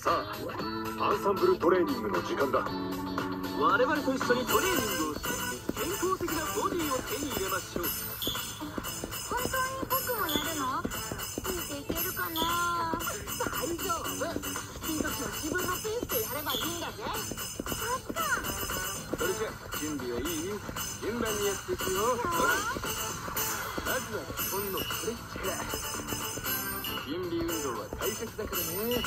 さあアンサンブルトレーニングの時間だ。我々と一緒にトレーニングをして健康的なボディを手に入れましょう。本当に僕もやるの？ついていけるかな？大丈夫。スピード値は自分のペースでやればいいんだぜ。そっか。それじゃ準備はいい？順番にやっていくよ。まずは基本のストレッチから。準備運動は大切だからね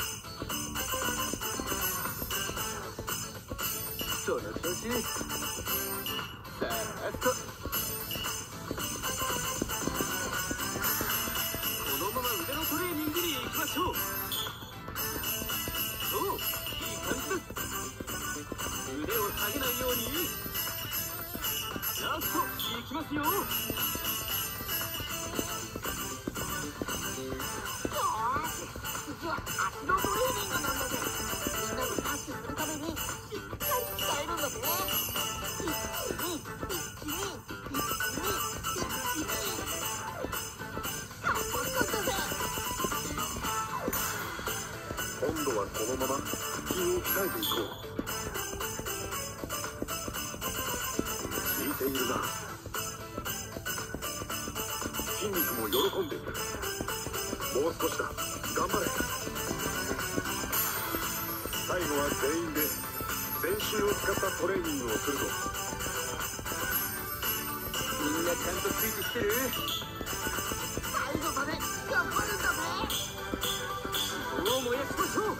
その調子さあっとこのまま腕のトレーニングに行きましょう。そういい感じです腕を下げないように。ラストいきますよ。今度はこのまま腹筋を鍛えていこう効いているな。筋肉も喜んでいるもう少しだ頑張れ最後は全員で全身を使ったトレーニングをするぞちゃんとついてきてる最後まで頑張るんだぜを燃やしましょう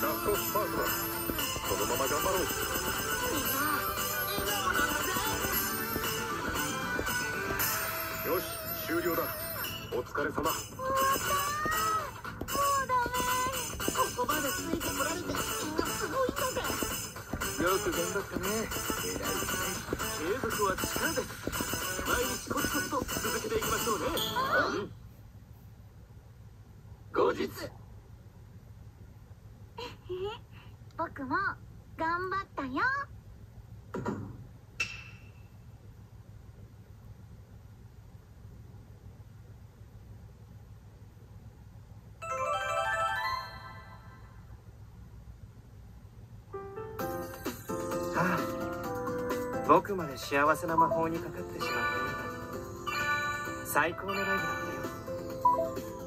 ラストスパートだこのまま頑張ろうみんな笑顔なんだぜよし終了だお疲れ様終わったこまでついてこられてみんなすごいのだよく頑張ったね偉いね継続は力です毎日コツコツと続けていきましょうね後日僕も頑張ったよ。僕まで幸せな魔法にかかってしまったようだ最高のライブだったよ。